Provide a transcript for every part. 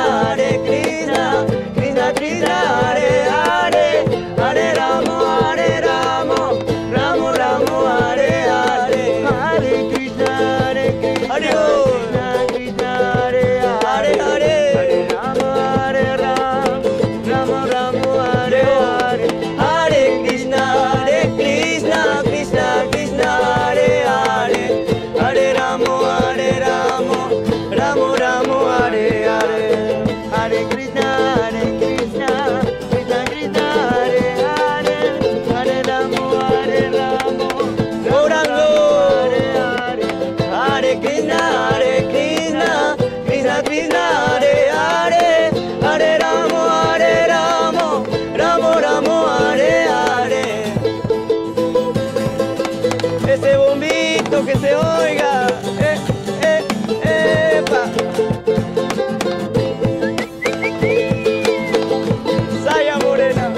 Hare Krishna, Krishna Krishna Hare que se oiga. Eh, eh, epa. Saya Morena.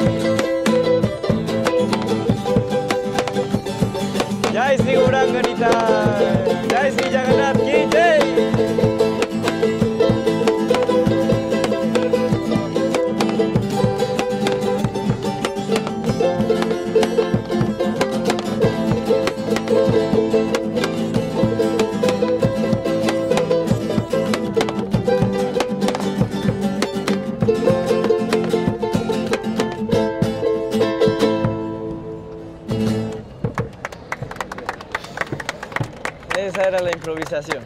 Jai Sri Uranganita. Jai Sri Jagannath Ki Jai. esa era la improvisación.